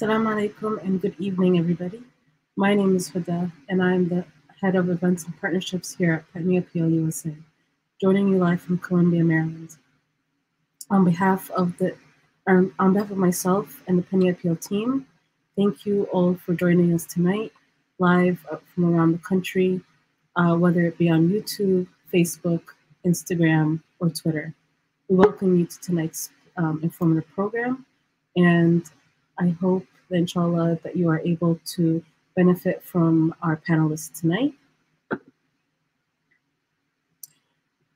Assalamu alaikum and good evening, everybody. My name is Huda, and I'm the head of events and partnerships here at Penny Appeal USA, joining you live from Columbia, Maryland. On behalf of the um, on behalf of myself and the Penny Appeal team, thank you all for joining us tonight, live from around the country, uh, whether it be on YouTube, Facebook, Instagram, or Twitter. We welcome you to tonight's um, informative program, and I hope, inshallah, that you are able to benefit from our panelists tonight.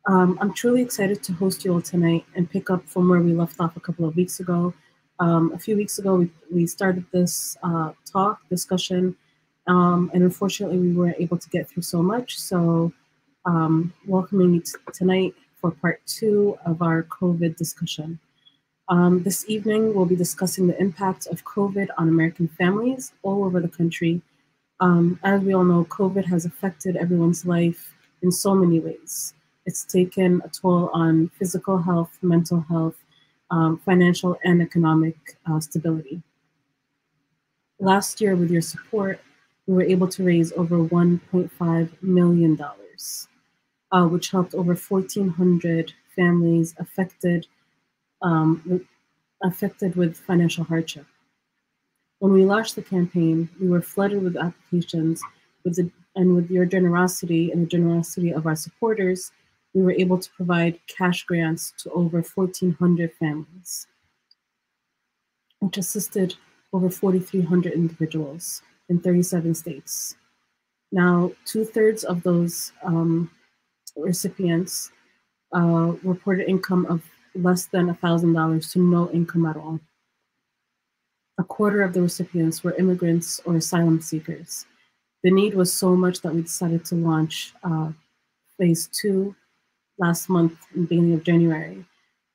Um, I'm truly excited to host you all tonight and pick up from where we left off a couple of weeks ago. Um, a few weeks ago, we, we started this uh, talk, discussion, um, and unfortunately, we weren't able to get through so much. So, um, welcoming you tonight for part two of our COVID discussion. Um, this evening, we'll be discussing the impact of COVID on American families all over the country. Um, as we all know, COVID has affected everyone's life in so many ways. It's taken a toll on physical health, mental health, um, financial and economic uh, stability. Last year, with your support, we were able to raise over $1.5 million, uh, which helped over 1,400 families affected um, affected with financial hardship. When we launched the campaign, we were flooded with applications, with the, and with your generosity and the generosity of our supporters, we were able to provide cash grants to over 1,400 families, which assisted over 4,300 individuals in 37 states. Now, two thirds of those um, recipients uh, reported income of less than $1,000 to no income at all. A quarter of the recipients were immigrants or asylum seekers. The need was so much that we decided to launch uh, phase two last month in the beginning of January.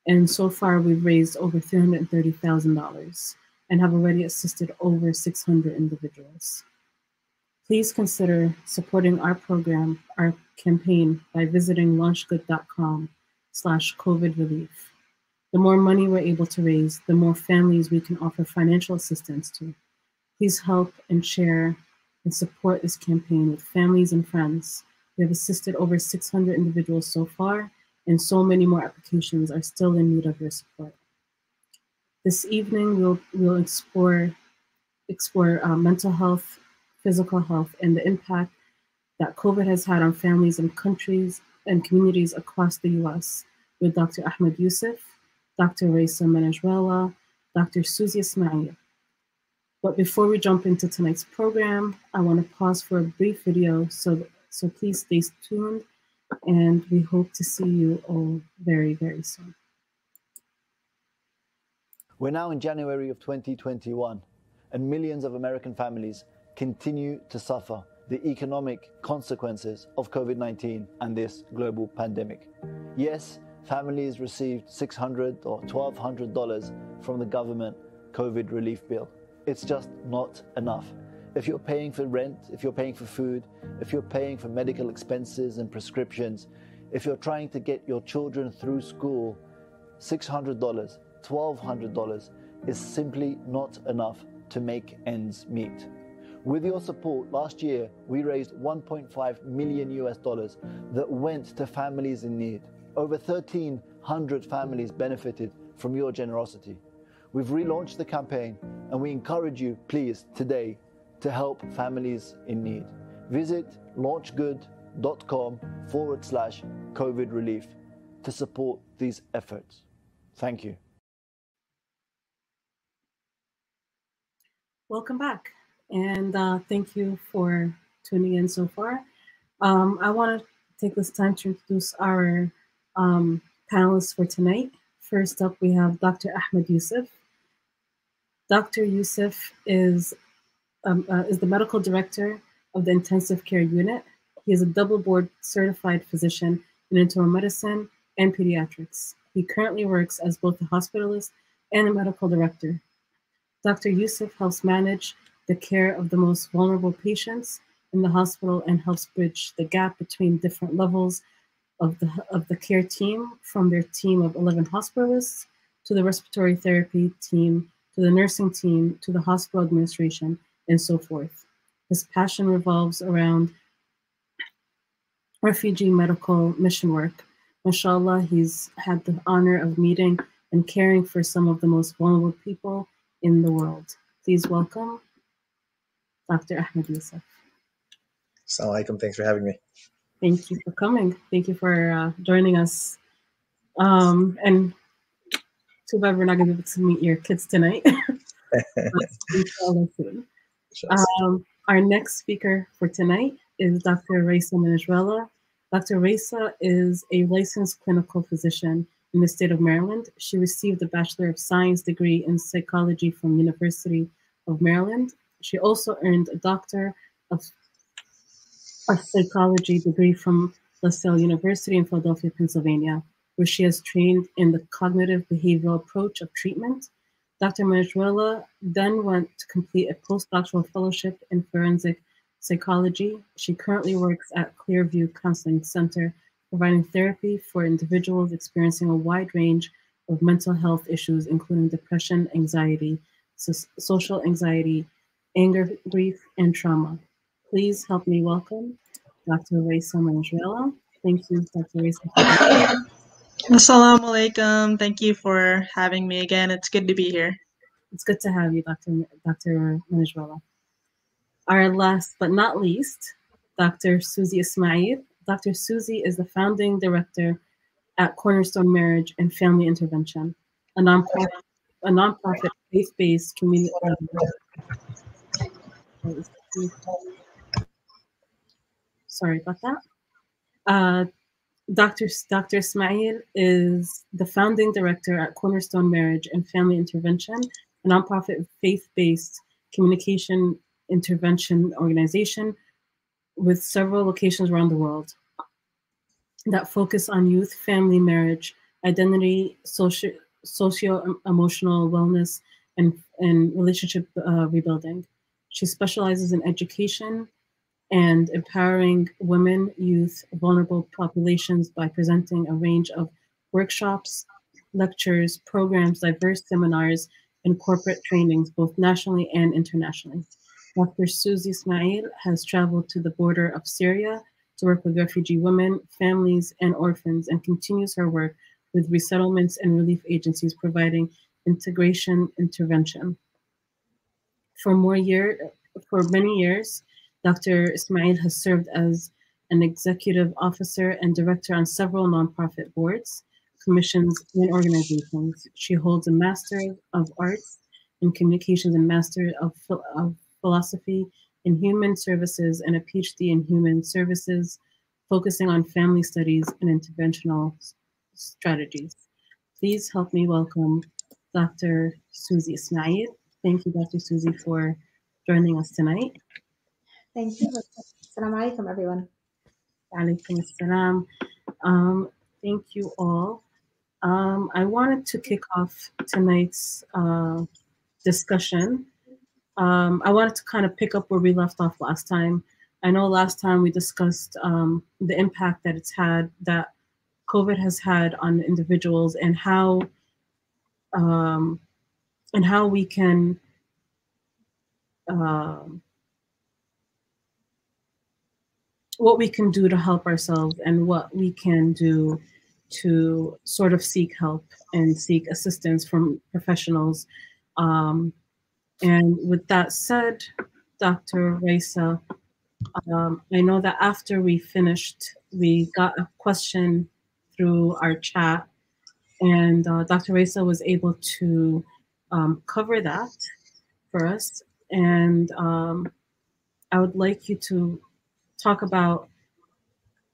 And so far, we've raised over $330,000 and have already assisted over 600 individuals. Please consider supporting our program, our campaign, by visiting launchgood.com slash COVID relief. The more money we're able to raise, the more families we can offer financial assistance to. Please help and share and support this campaign with families and friends. We have assisted over 600 individuals so far, and so many more applications are still in need of your support. This evening, we'll, we'll explore, explore uh, mental health, physical health, and the impact that COVID has had on families and countries and communities across the US with Dr. Ahmad Yousaf, Dr. Raisa Manejwala, Dr. Suzy Ismail. But before we jump into tonight's program, I want to pause for a brief video, so, so please stay tuned, and we hope to see you all very, very soon. We're now in January of 2021, and millions of American families continue to suffer the economic consequences of COVID 19 and this global pandemic. Yes, families received 600 or $1,200 from the government COVID relief bill. It's just not enough. If you're paying for rent, if you're paying for food, if you're paying for medical expenses and prescriptions, if you're trying to get your children through school, $600, $1,200 is simply not enough to make ends meet. With your support, last year we raised 1.5 million US dollars that went to families in need. Over 1,300 families benefited from your generosity. We've relaunched the campaign and we encourage you, please, today to help families in need. Visit launchgood.com forward slash COVID relief to support these efforts. Thank you. Welcome back, and uh, thank you for tuning in so far. Um, I want to take this time to introduce our um, panelists for tonight. First up, we have Dr. Ahmad Yousaf. Dr. Yousaf is, um, uh, is the medical director of the intensive care unit. He is a double board certified physician in internal medicine and pediatrics. He currently works as both a hospitalist and a medical director. Dr. Yousaf helps manage the care of the most vulnerable patients in the hospital and helps bridge the gap between different levels of the, of the care team from their team of 11 hospitalists to the respiratory therapy team to the nursing team, to the hospital administration, and so forth. His passion revolves around refugee medical mission work. Mashallah, he's had the honor of meeting and caring for some of the most vulnerable people in the world. Please welcome Dr. Ahmad Yousaf. Assalamu alaikum. Thanks for having me. Thank you for coming. Thank you for uh, joining us. Um, and too bad we're not going to be able to meet your kids tonight. um, our next speaker for tonight is Dr. Raisa Manejwala. Dr. Raisa is a licensed clinical physician in the state of Maryland. She received a Bachelor of Science degree in psychology from University of Maryland. She also earned a Doctor of, of Psychology degree from LaSalle University in Philadelphia, Pennsylvania, where she has trained in the cognitive behavioral approach of treatment. Dr. Manejwala then went to complete a postdoctoral fellowship in forensic psychology. She currently works at Clearview Counseling Center providing therapy for individuals experiencing a wide range of mental health issues, including depression, anxiety, so social anxiety, anger, grief, and trauma. Please help me welcome Dr. Raisa Manejwala. Thank you, Dr. Raisa. Assalamu alaikum. Thank you for having me again. It's good to be here. It's good to have you, Dr. Dr. Manejwala. Our last but not least, Dr. Suzy Ismail. Dr. Suzy is the founding director at Cornerstone Marriage and Family Intervention, a nonprofit, a nonprofit faith-based community. Sorry about that. Uh, Dr. Dr. Ismail is the founding director at Cornerstone Marriage and Family Intervention, a nonprofit faith-based communication intervention organization with several locations around the world that focus on youth, family, marriage, identity, social, socio-emotional wellness, and, and relationship uh, rebuilding. She specializes in education and empowering women, youth, vulnerable populations by presenting a range of workshops, lectures, programs, diverse seminars, and corporate trainings, both nationally and internationally. Dr. Suzy Ismail has traveled to the border of Syria to work with refugee women, families, and orphans, and continues her work with resettlements and relief agencies providing integration intervention. For more year, for many years, Dr. Ismail has served as an executive officer and director on several nonprofit boards, commissions, and organizations. She holds a Master of Arts in Communications and Master of, of philosophy in human services and a PhD in human services, focusing on family studies and interventional strategies. Please help me welcome Dr. Suzy Ismail. Thank you, Dr. Suzy, for joining us tonight. Thank you. Assalamu alaikum, everyone. Alaikum assalam. Um, thank you all. Um, I wanted to kick off tonight's uh, discussion um, I wanted to kind of pick up where we left off last time. I know last time we discussed um, the impact that it's had, that COVID has had on individuals, and how um, and how we can um, what we can do to help ourselves, and what we can do to sort of seek help and seek assistance from professionals um, and with that said, Dr. Raisa, um, I know that after we finished, we got a question through our chat, and uh, Dr. Raisa was able to um, cover that for us. And um, I would like you to talk about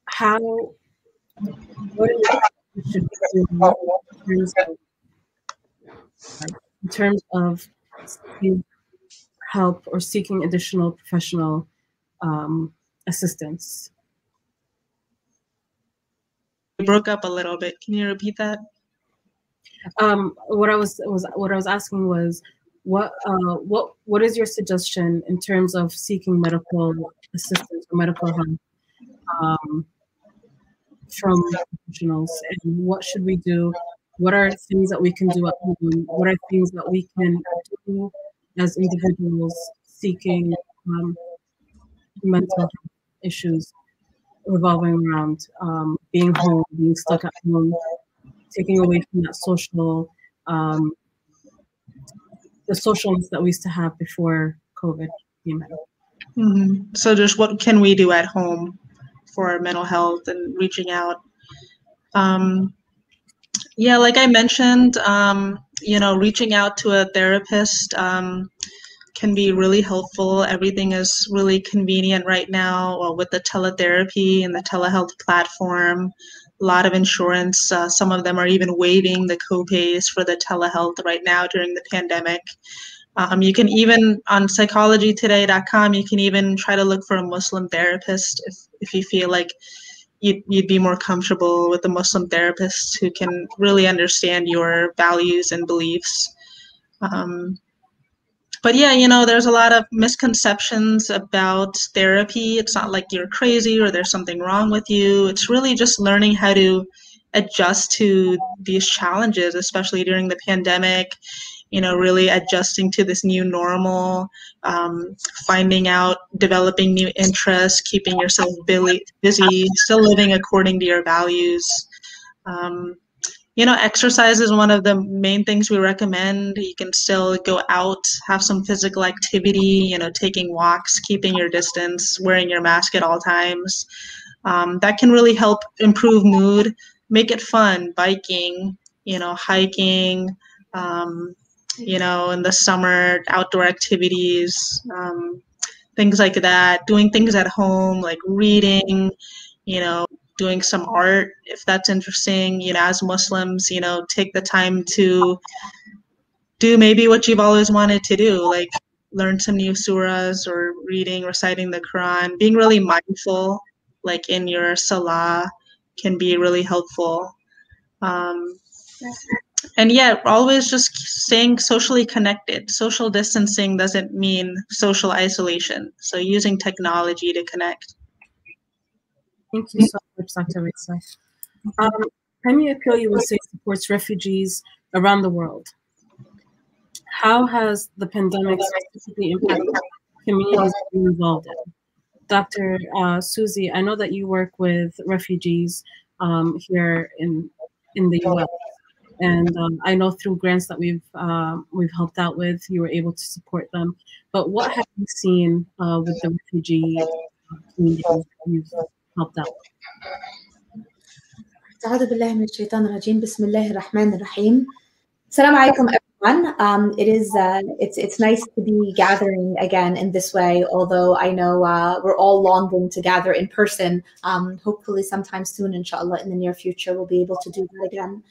how what should do in terms of seeking help or seeking additional professional um, assistance. You broke up a little bit. Can you repeat that? Um, what I was was what I was asking was what uh, what what is your suggestion in terms of seeking medical assistance or medical help um, from professionals, and what should we do what are things that we can do at home? What are things that we can do as individuals seeking um, mental health issues revolving around um, being home, being stuck at home, taking away from that social, um, the socialness that we used to have before COVID came in. Mm-hmm. So, just what can we do at home for our mental health and reaching out? Um, yeah, like I mentioned, um, you know, reaching out to a therapist um, can be really helpful. Everything is really convenient right now with the teletherapy and the telehealth platform. A lot of insurance, uh, some of them are even waiving the copays for the telehealth right now during the pandemic. Um, you can even on psychologytoday.com, you can even try to look for a Muslim therapist if, if you feel like you'd, you'd be more comfortable with a Muslim therapist who can really understand your values and beliefs. Um, but yeah, you know, there's a lot of misconceptions about therapy. It's not like you're crazy or there's something wrong with you. It's really just learning how to adjust to these challenges, especially during the pandemic you know, really adjusting to this new normal, um, finding out, developing new interests, keeping yourself busy, still living according to your values. Um, you know, exercise is one of the main things we recommend. You can still go out, have some physical activity, you know, taking walks, keeping your distance, wearing your mask at all times. Um, that can really help improve mood, make it fun, biking, you know, hiking, um, you know, in the summer, outdoor activities, um, things like that, doing things at home, like reading, you know, doing some art if that's interesting, you know, as Muslims, you know, take the time to do maybe what you've always wanted to do, like learn some new surahs or reading, reciting the Quran, being really mindful, like in your salah, can be really helpful. Um, and yet always just staying socially connected social distancing doesn't mean social isolation so using technology to connect thank you so much dr Raisa. um, Penny Appeal USA supports refugees around the world. How has the pandemic specifically impacted communities involved in? Dr. Uh, Suzy, I know that you work with refugees um, here in in the U.S And um, I know through grants that we've uh, we've helped out with, you were able to support them. But what have you seen uh, with the refugee communities that you've helped out? أعوذ بالله من الشيطان الرجيم بسم الله الرحمن الرحيم Assalamu alaikum everyone. Um, it is uh, it's it's nice to be gathering again in this way. Although I know uh, we're all longing to gather in person. Um, hopefully, sometime soon, inshallah, in the near future, we'll be able to do that again.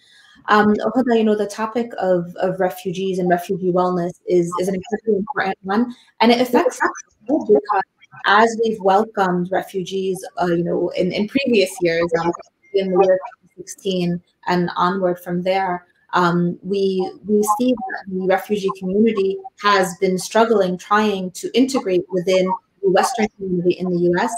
Um, you know, the topic of, of refugees and refugee wellness is, is an incredibly important one. And it affects us because as we've welcomed refugees, uh, you know, in, in previous years, um, in the year 2016 and onward from there, um, we we see that the refugee community has been struggling trying to integrate within the Western community in the U.S.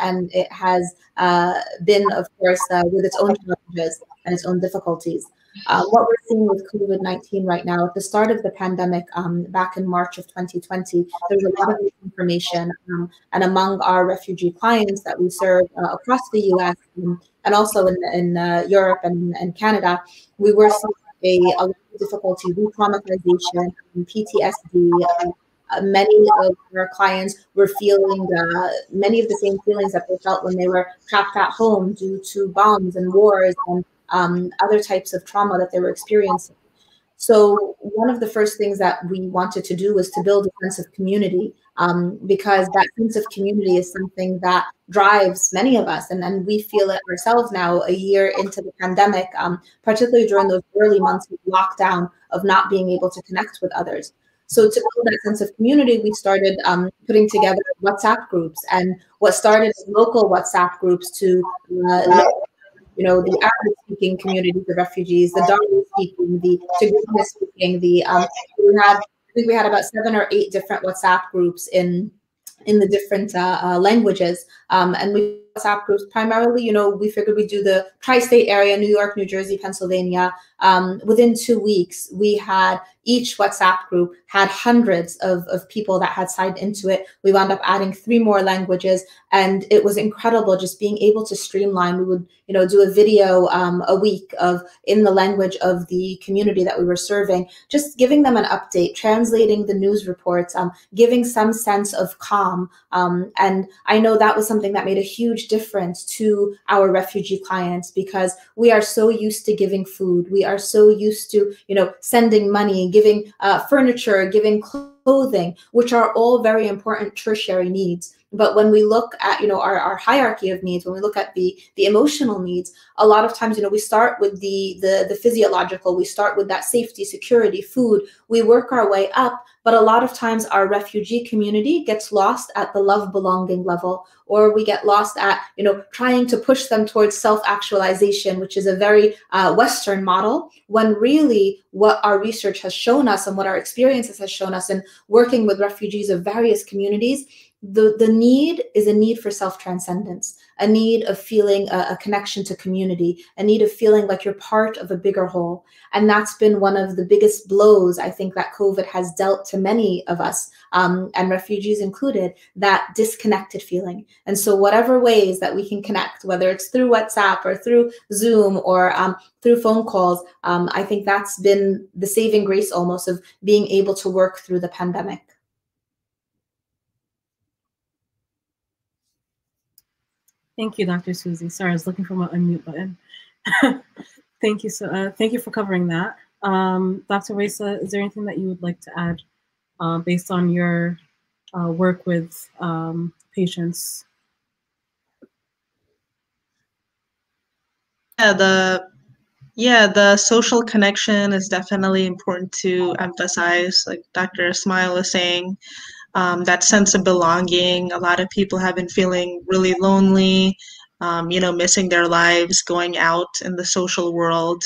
and it has uh, been, of course, uh, with its own challenges and its own difficulties. Uh, what we're seeing with COVID 19 right now, at the start of the pandemic, um, back in March of 2020, there's a lot of information. Um, and among our refugee clients that we serve uh, across the US um, and also in, in uh, Europe and, and Canada, we were seeing a, a lot of difficulty, re traumatization, PTSD. Uh, uh, many of our clients were feeling uh, many of the same feelings that they felt when they were trapped at home due to bombs and wars and um, other types of trauma that they were experiencing. So one of the first things that we wanted to do was to build a sense of community um, because that sense of community is something that drives many of us. And, and we feel it ourselves now a year into the pandemic, um, particularly during those early months of lockdown of not being able to connect with others. So to build that sense of community, we started um, putting together WhatsApp groups and what started as local WhatsApp groups to uh, you know, the Arabic speaking communities the refugees, the Dari speaking, the Tigrinya speaking, the um, we had I think we had about seven or eight different WhatsApp groups in in the different uh, uh, languages, um, and we WhatsApp groups. Primarily, you know, we figured we'd do the tri-state area, New York, New Jersey, Pennsylvania. Um, within two weeks, we had each WhatsApp group had hundreds of, of people that had signed into it. We wound up adding three more languages, and it was incredible just being able to streamline. We would, you know, do a video um, a week of in the language of the community that we were serving, just giving them an update, translating the news reports, um, giving some sense of calm. Um, and I know that was something that made a huge difference to our refugee clients because we are so used to giving food. We are so used to, you know, sending money, giving uh, furniture, giving clothing, which are all very important tertiary needs. But when we look at, you know, our, our hierarchy of needs, when we look at the the emotional needs, a lot of times, you know, we start with the the the physiological, we start with that safety, security, food, we work our way up. But a lot of times our refugee community gets lost at the love belonging level, or we get lost at, you know, trying to push them towards self-actualization, which is a very uh, Western model, when really what our research has shown us and what our experiences has shown us in working with refugees of various communities the, the need is a need for self transcendence, a need of feeling a, a, connection to community, a need of feeling like you're part of a bigger whole. And that's been one of the biggest blows I think that COVID has dealt to many of us, um, and refugees included, that disconnected feeling. And so, whatever ways that we can connect, whether it's through WhatsApp or through Zoom or um, through phone calls, um, I think that's been the saving grace almost of being able to work through the pandemic. Thank you, Dr. Suzy. Sorry, I was looking for my unmute button. thank you. So, uh, thank you for covering that. Um, Dr. Raisa, is there anything that you would like to add uh, based on your uh, work with um, patients? Yeah, the yeah, the social connection is definitely important to emphasize. Like Dr. Ismail is saying, um, that sense of belonging. A lot of people have been feeling really lonely, um, you know, missing their lives, going out in the social world.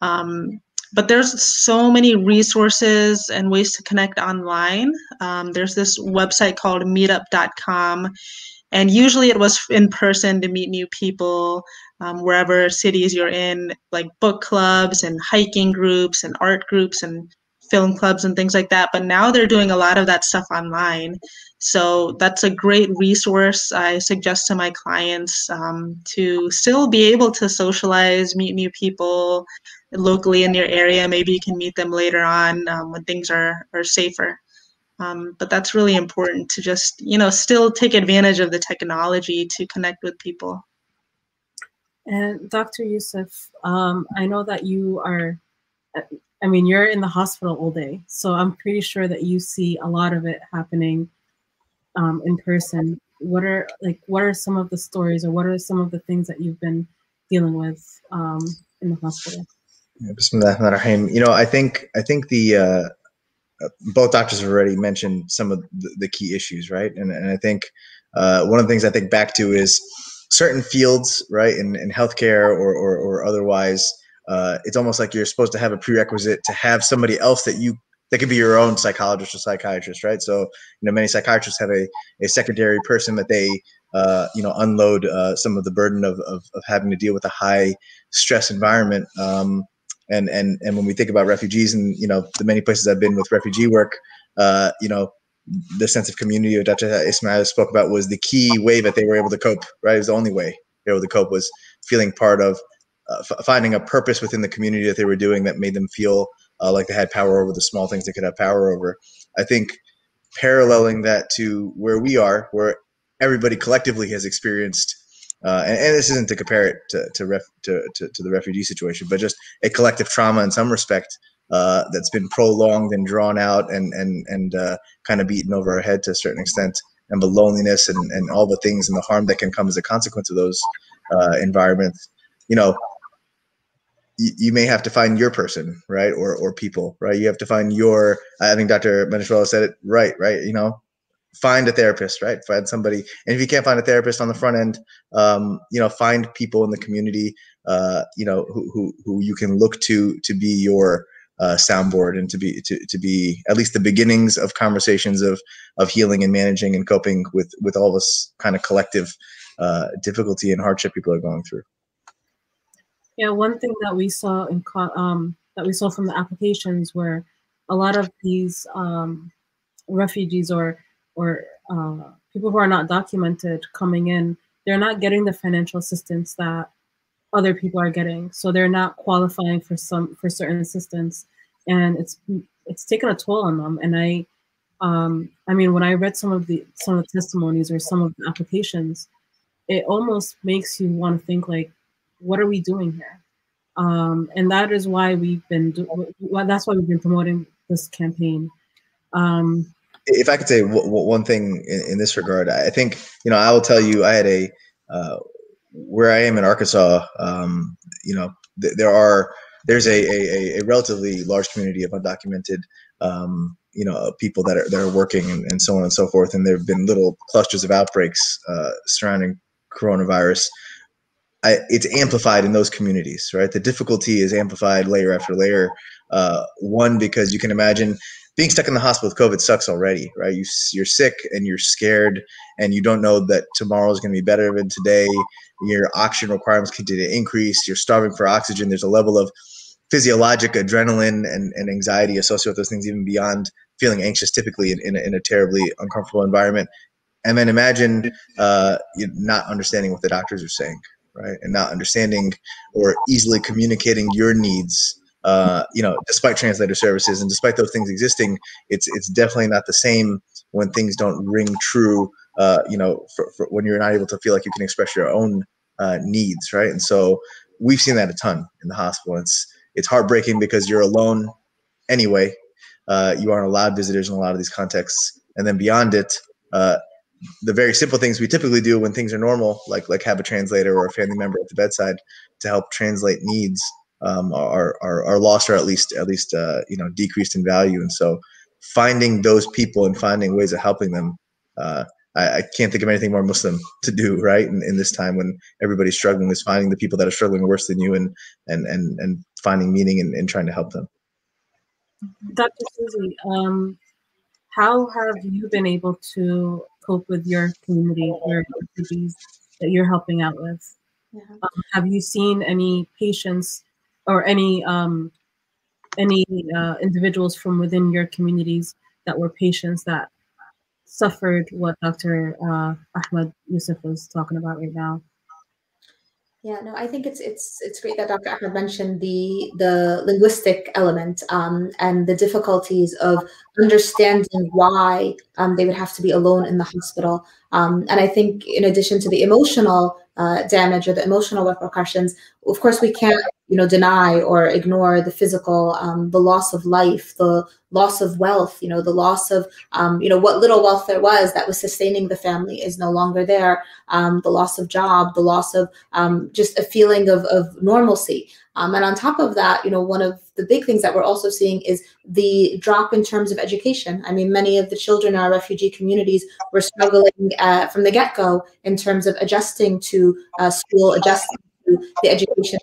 Um, but there's so many resources and ways to connect online. Um, there's this website called meetup.com, and usually it was in person to meet new people um, wherever cities you're in, like book clubs and hiking groups and art groups and film clubs and things like that. But now they're doing a lot of that stuff online. So that's a great resource I suggest to my clients um, to still be able to socialize, meet new people locally in your area. Maybe you can meet them later on um, when things are, are safer. Um, but that's really important to just, you know, still take advantage of the technology to connect with people. And Dr. Yousaf, um, I know that you are I mean, you're in the hospital all day, so I'm pretty sure that you see a lot of it happening um, in person. What are like what are some of the stories, or what are some of the things that you've been dealing with um, in the hospital? You know, I think I think the uh, uh, both doctors have already mentioned some of the, the key issues, right? And and I think uh, one of the things I think back to is certain fields, right, in, in healthcare or, or, or otherwise uh, it's almost like you're supposed to have a prerequisite to have somebody else that you that could be your own psychologist or psychiatrist, right? So, you know, many psychiatrists have a, a secondary person that they, uh, you know, unload uh, some of the burden of, of, of, having to deal with a high stress environment. Um, and, and, and when we think about refugees and, you know, the many places I've been with refugee work, uh, you know, the sense of community that Dr. Ismail spoke about was the key way that they were able to cope, right? It was the only way they were able to cope was feeling part of uh, finding a purpose within the community that they were doing that made them feel uh, like they had power over the small things they could have power over. I think paralleling that to where we are, where everybody collectively has experienced, uh, and, and, this isn't to compare it to to, ref, to, to, to, the refugee situation, but just a collective trauma in some respect uh, that's been prolonged and drawn out and and and uh, kind of beaten over our head to a certain extent, and the loneliness and, and all the things and the harm that can come as a consequence of those uh, environments. You know, you, may have to find your person, right? Or or people, right? You have to find your. I think Dr. Manejwala said it right, right? You know, find a therapist, right? Find somebody, and if you can't find a therapist on the front end, um, you know, find people in the community, uh, you know, who, who who you can look to to be your uh, soundboard and to be to, to be at least the beginnings of conversations of of healing and managing and coping with with all this kind of collective uh, difficulty and hardship people are going through. Yeah, one thing that we saw in um, that we saw from the applications were a lot of these um, refugees or or uh, people who are not documented coming in, they're not getting the financial assistance that other people are getting. So they're not qualifying for some for certain assistance, and it's it's taken a toll on them. And I, um, I mean, when I read some of the some of the testimonies or some of the applications, it almost makes you want to think like, what are we doing here? Um, and that is why we've been do- well, that's why we've been promoting this campaign. Um, if I could say w- w- one thing in, in, this regard, I think you know I will tell you I had a uh, where I am in Arkansas. Um, you know th- there are there's a, a, a relatively large community of undocumented um, you know people that are that are working and, and, so on and so forth, and there have been little clusters of outbreaks uh, surrounding coronavirus. I, it's amplified in those communities, right? The difficulty is amplified layer after layer. Uh, one because you can imagine being stuck in the hospital with COVID sucks already, right? You, you're sick and you're scared and you don't know that tomorrow is going to be better than today. Your oxygen requirements continue to increase. You're starving for oxygen. There's a level of physiologic adrenaline and, and anxiety associated with those things, even beyond feeling anxious typically in, in, a, in a terribly uncomfortable environment. And then imagine uh, not understanding what the doctors are saying, right? And not understanding or easily communicating your needs uh, you know, despite translator services and despite those things existing, it's it's definitely not the same when things don't ring true. Uh, you know, for, for when you're not able to feel like you can express your own uh, needs, right? And so we've seen that a ton in the hospital. It's it's heartbreaking because you're alone anyway. Uh, you aren't allowed visitors in a lot of these contexts, and then beyond it, uh, the very simple things we typically do when things are normal, like like have a translator or a family member at the bedside to help translate needs um, are, are are lost or at least at least uh, you know decreased in value. And so finding those people and finding ways of helping them. Uh, I, I, can't think of anything more Muslim to do, right? In, in this time when everybody's struggling, is finding the people that are struggling worse than you and and and and finding meaning in, in trying to help them. Dr. Suzy, um, how have you been able to cope with your community, your refugees that you're helping out with? Yeah. Um, have you seen any patients or any um, any uh, individuals from within your communities that were patients that suffered what Dr. Uh, Ahmad Yousaf was talking about right now. Yeah, no, I think it's it's it's great that Dr. Ahmad mentioned the the linguistic element um, and the difficulties of understanding why um, they would have to be alone in the hospital. Um, and I think, in addition to the emotional uh, damage or the emotional repercussions, of course, we can't you know deny or ignore the physical um, the loss of life the loss of wealth you know the loss of um, you know what little wealth there was that was sustaining the family is no longer there. Um, the loss of job the loss of um, just a feeling of, of normalcy. Um, and on top of that you know one of the big things that we're also seeing is the drop in terms of education i mean many of the children in our refugee communities were struggling uh, from the get-go in terms of adjusting to uh, school adjusting to the education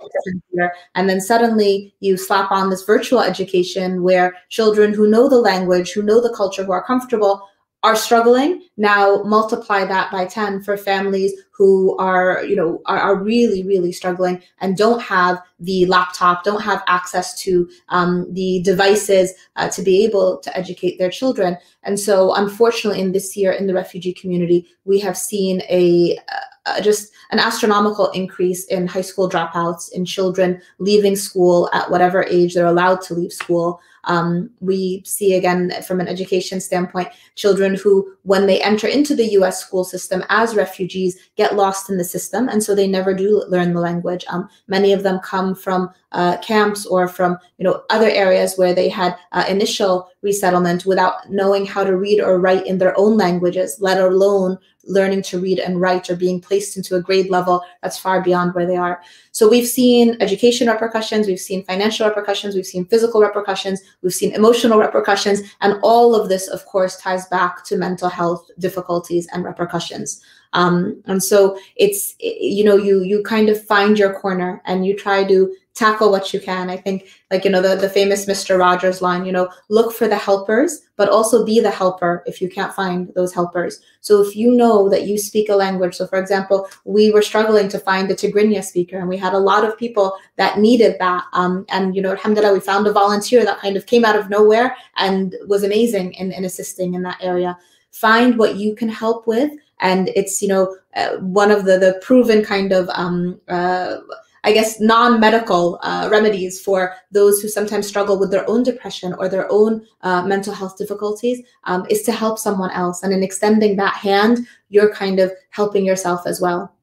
here. And then suddenly you slap on this virtual education where children who know the language, who know the culture, who are comfortable are struggling now multiply that by 10 for families who are you know are, are really really struggling and don't have the laptop don't have access to um, the devices uh, to be able to educate their children. And so unfortunately in this year in the refugee community we have seen a, a just an astronomical increase in high school dropouts in children leaving school at whatever age they're allowed to leave school um, we see again from an education standpoint, children who, when they enter into the US school system as refugees, get lost in the system. And so they never do learn the language. Um, many of them come from uh, camps or from you know other areas where they had uh, initial resettlement without knowing how to read or write in their own languages, let alone learning to read and write or being placed into a grade level that's far beyond where they are. So we've seen education repercussions, we've seen financial repercussions, we've seen physical repercussions, we've seen emotional repercussions, and all of this, of course, ties back to mental health difficulties and repercussions. Um, and so it's you know you you kind of find your corner and you try to tackle what you can. I think, like, you know, the, the famous Mr. Rogers line, you know, look for the helpers, but also be the helper if you can't find those helpers. So if you know that you speak a language, so for example, we were struggling to find the Tigrinya speaker, and we had a lot of people that needed that. Um, and, you know, alhamdulillah, we found a volunteer that kind of came out of nowhere and was amazing in, in assisting in that area. Find what you can help with. And it's, you know, uh, one of the, the proven kind of, um, uh, I guess, non medical uh, remedies for those who sometimes struggle with their own depression or their own uh, mental health difficulties um, is to help someone else. And in extending that hand, you're kind of helping yourself as well.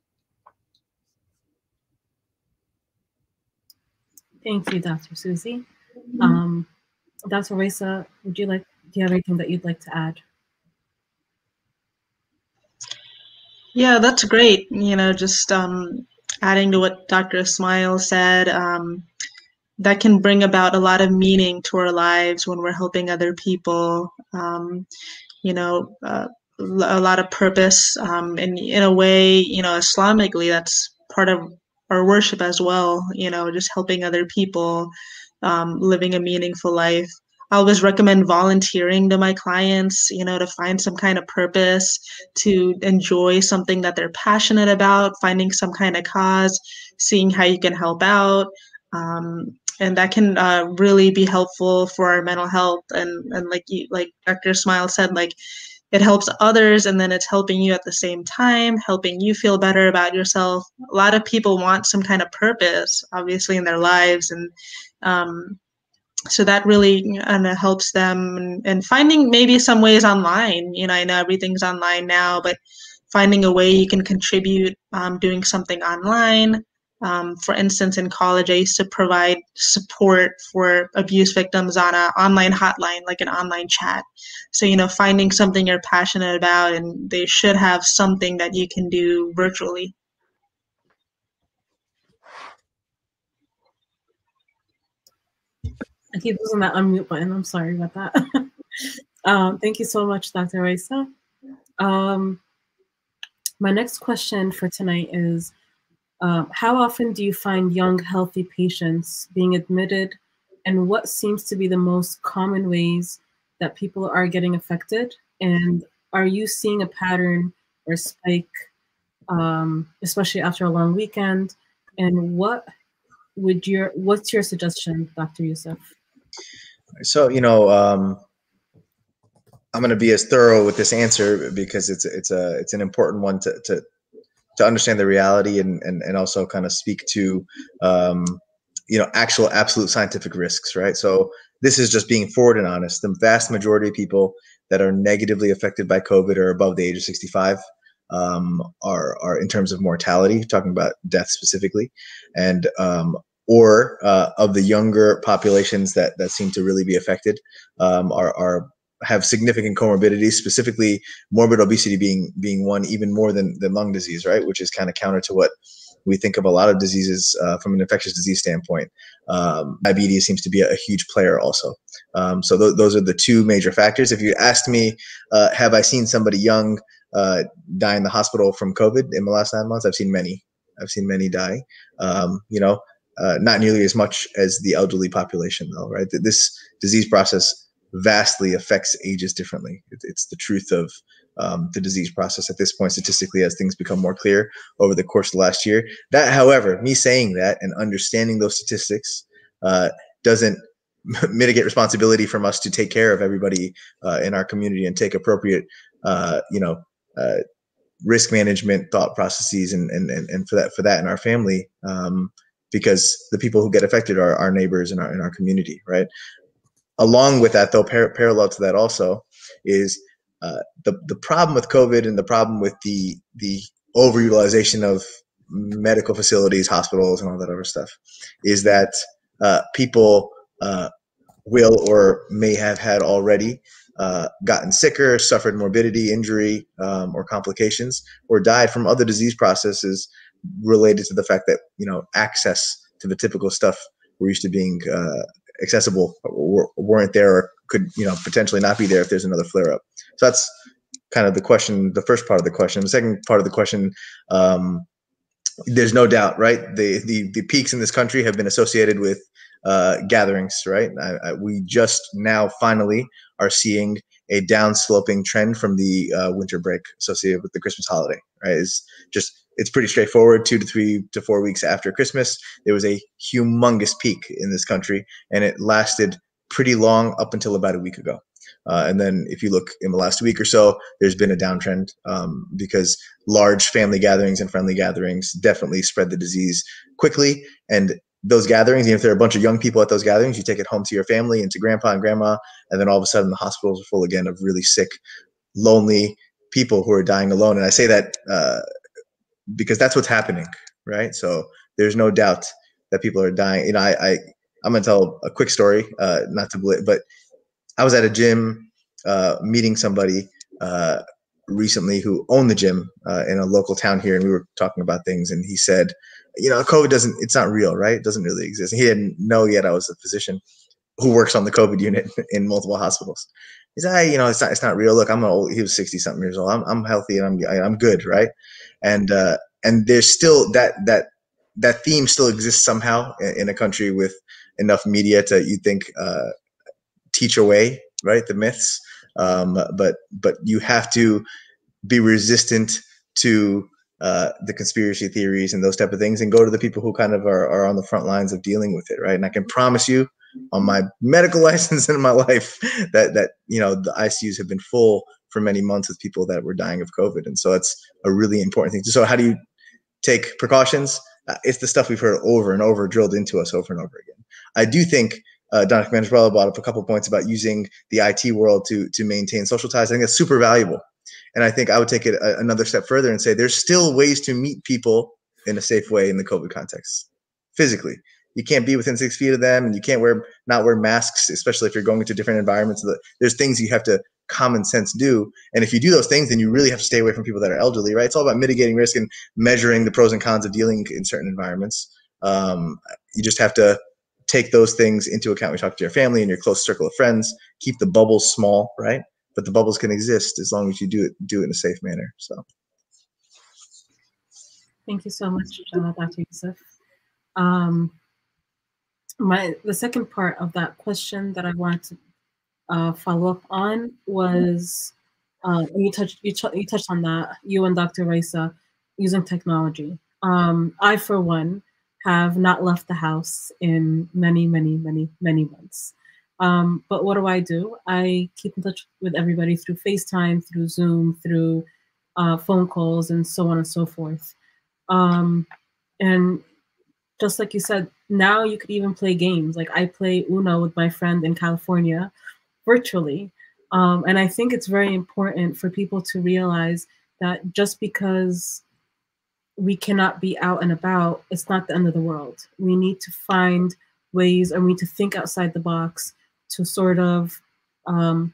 Thank you, Dr. Suzy. Mm-hmm. Um, Dr. Raisa, would you like, do you have anything that you'd like to add? Yeah, that's great. You know, just um, adding to what Dr. Ismail said, um, that can bring about a lot of meaning to our lives when we're helping other people. Um, you know, uh, a lot of purpose, um, and in a way, you know, Islamically, that's part of our worship as well. You know, just helping other people, um, living a meaningful life. I always recommend volunteering to my clients, you know, to find some kind of purpose, to enjoy something that they're passionate about, finding some kind of cause, seeing how you can help out. Um, and that can uh, really be helpful for our mental health. And, and like you, like Dr. Ismail said, like it helps others and then it's helping you at the same time, helping you feel better about yourself. A lot of people want some kind of purpose, obviously, in their lives. And um, so that really kind of helps them and, and finding maybe some ways online. You know i know everything's online now but finding a way you can contribute um, doing something online. Um, for instance in college i used to provide support for abuse victims on an online hotline like an online chat. So you know finding something you're passionate about and they should have something that you can do virtually I keep losing that unmute button. I'm sorry about that. um, thank you so much, Dr. Raisa. Um, my next question for tonight is, um, how often do you find young, healthy patients being admitted and what seems to be the most common ways that people are getting affected? And are you seeing a pattern or spike, um, especially after a long weekend? And what would your, what's your suggestion, Dr. Yousaf? So you know, um, I'm going to be as thorough with this answer because it's it's a it's an important one to to, to understand the reality and, and and also kind of speak to um, you know actual absolute scientific risks, right? So this is just being forward and honest. The vast majority of people that are negatively affected by COVID are above the age of 65. Um, are are in terms of mortality, talking about death specifically, and um, or uh, of the younger populations that that seem to really be affected um, are are have significant comorbidities, specifically morbid obesity being being one even more than than lung disease, right? Which is kind of counter to what we think of a lot of diseases uh, from an infectious disease standpoint. Um, diabetes seems to be a, a huge player also. Um, so th- those are the two major factors. If you asked me, uh, have I seen somebody young uh, die in the hospital from COVID in the last nine months? I've seen many. I've seen many die. Um, you know, uh, not nearly as much as the elderly population, though, right? This disease process vastly affects ages differently. It's the truth of um, the disease process at this point, statistically, as things become more clear over the course of the last year. That, however, me saying that and understanding those statistics uh, doesn't mitigate responsibility from us to take care of everybody uh, in our community and take appropriate, uh, you know, uh, risk management thought processes and, and and and for that for that in our family um, because the people who get affected are our neighbors in our in our community, right? Along with that, though, par- parallel to that also is uh, the the problem with COVID and the problem with the the overutilization of medical facilities, hospitals, and all that other stuff is that uh, people uh, will or may have had already uh, gotten sicker, suffered morbidity, injury, um, or complications, or died from other disease processes related to the fact that you know access to the typical stuff we're used to being uh, accessible weren't there or could you know potentially not be there if there's another flare up. So that's kind of the question, the first part of the question. The second part of the question, um, there's no doubt, right? The the the peaks in this country have been associated with uh, gatherings, right? I, I, we just now finally are seeing a downsloping trend from the uh, winter break associated with the Christmas holiday, right? Is just it's pretty straightforward. Two to three to four weeks after Christmas, there was a humongous peak in this country, and it lasted pretty long up until about a week ago. Uh, and then if you look in the last week or so, there's been a downtrend um, because large family gatherings and friendly gatherings definitely spread the disease quickly. And those gatherings, even if there are a bunch of young people at those gatherings, you take it home to your family and to grandpa and grandma, and then all of a sudden the hospitals are full again of really sick, lonely people who are dying alone. And I say that uh, because that's what's happening, right? So there's no doubt that people are dying. You know, I, I I'm gonna tell a quick story, uh, not to bl- but I was at a gym uh, meeting somebody uh, recently who owned the gym uh, in a local town here, and we were talking about things, and he said you know, COVID doesn't, it's not real, right? It doesn't really exist. He didn't know yet I was a physician who works on the COVID unit in multiple hospitals. He said, hey, you know, it's not, it's not real. Look, I'm an old. He was 60 something years old. I'm, I'm healthy and I'm, I'm good. Right. And, uh, and there's still that, that, that theme still exists somehow in, a country with enough media to, you think, uh, teach away, right. The myths. Um, but, but you have to be resistant to uh, the conspiracy theories and those type of things and go to the people who kind of are, are on the front lines of dealing with it right and i can promise you on my medical license in my life that that you know the icus have been full for many months with people that were dying of covid and so that's a really important thing so how do you take precautions uh, it's the stuff we've heard over and over drilled into us over and over again i do think uh, Donna brought up a couple points about using the IT world to to maintain social ties. I think that's super valuable. And I think I would take it a, another step further and say there's still ways to meet people in a safe way in the COVID context physically. You can't be within six feet of them, and you can't wear not wear masks, especially if you're going into different environments. There's things you have to common sense do, and if you do those things, then you really have to stay away from people that are elderly, right? It's all about mitigating risk and measuring the pros and cons of dealing in certain environments. Um, you just have to take those things into account. We talk to your family and your close circle of friends. Keep the bubbles small, right? but the bubbles can exist as long as you do it do it in a safe manner. So. Thank you so much, uh, Dr. Yousaf. Um, my the second part of that question that I wanted to uh, follow up on was, uh, you touched you, you touched on that. You and Dr. Raisa using technology. Um, I, for one, have not left the house in many, many, many, many months. Um, but what do I do? I keep in touch with everybody through FaceTime, through Zoom, through uh, phone calls, and so on and so forth. Um, and just like you said, now you could even play games. Like I play Uno with my friend in California virtually. Um, and I think it's very important for people to realize that just because we cannot be out and about, it's not the end of the world. We need to find ways and we need to think outside the box to sort of um,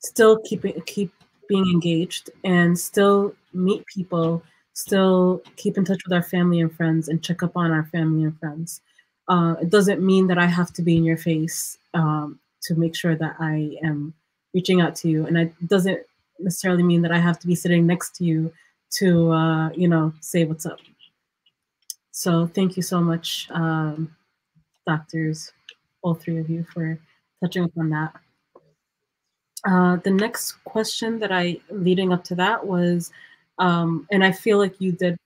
still keep keep being engaged and still meet people, still keep in touch with our family and friends and check up on our family and friends. Uh, it doesn't mean that I have to be in your face um, to make sure that I am reaching out to you, and it doesn't necessarily mean that I have to be sitting next to you to uh, you know say what's up. So thank you so much, um, doctors all three of you for touching upon that. Uh, the next question that I, leading up to that was, um, and I feel like you did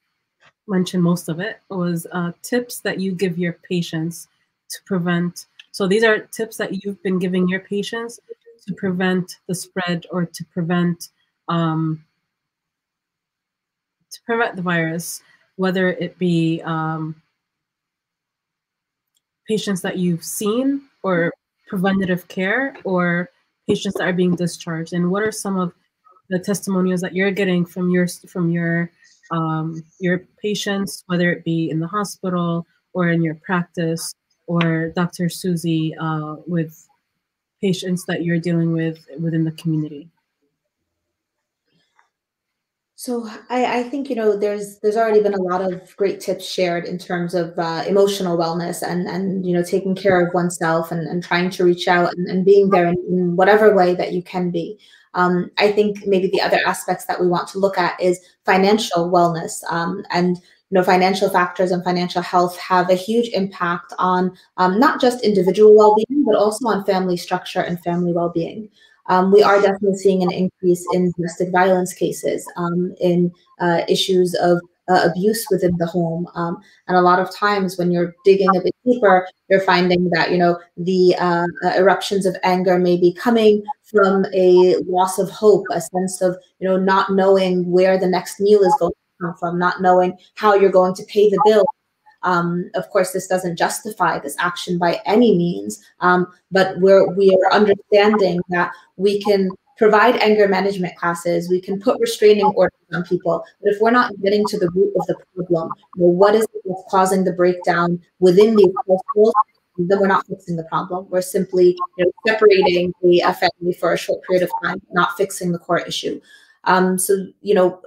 mention most of it, was uh, tips that you give your patients to prevent. So these are tips that you've been giving your patients to prevent the spread or to prevent um, to prevent the virus, whether it be um, patients that you've seen or preventative care or patients that are being discharged. And what are some of the testimonials that you're getting from your from your um, your patients whether it be in the hospital or in your practice or dr suzy uh, with patients that you're dealing with within the community so I, I, think you know there's there's already been a lot of great tips shared in terms of uh, emotional wellness and and you know taking care of oneself and, and trying to reach out and, and being there in, in, whatever way that you can be. Um, I think maybe the other aspects that we want to look at is financial wellness um, and you know, financial factors and financial health have a huge impact on um, not just individual well-being, but also on family structure and family well-being. Um, we are definitely seeing an increase in domestic violence cases, um, in uh, issues of uh, abuse within the home. Um, and a lot of times when you're digging a bit deeper, you're finding that, you know, the uh, uh, eruptions of anger may be coming from a loss of hope, a sense of, you know, not knowing where the next meal is going come from, not knowing how you're going to pay the bill. Um, of course, this doesn't justify this action by any means, um, but we're we are understanding that we can provide anger management classes, we can put restraining orders on people. But if we're not getting to the root of the problem, what is causing the breakdown within these households, then we're not fixing the problem. We're simply you know, separating the family for a short period of time, not fixing the core issue. Um, so, you know,